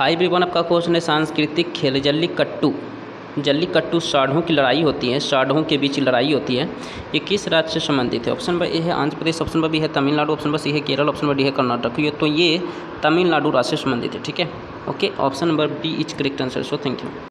High भी आपका question है, सांस्कृतिक खेल, जल्लीकट्टू। जल्लीकट्टू साढ़ों की लड़ाई होती है, साढ़ों के बीच लड़ाई होती है। ये किस राज्य से संबंधित है? ऑप्शन नंबर ए है Andhra Pradesh, option number B है तमिलनाडु, ऑप्शन नंबर सी है केरल, ऑप्शन नंबर डी है कर्नाटक। तो ये तो ये तमिलनाडु राज्य से संबंधित है, ठीक है? Okay, option number B is correct answer so thank you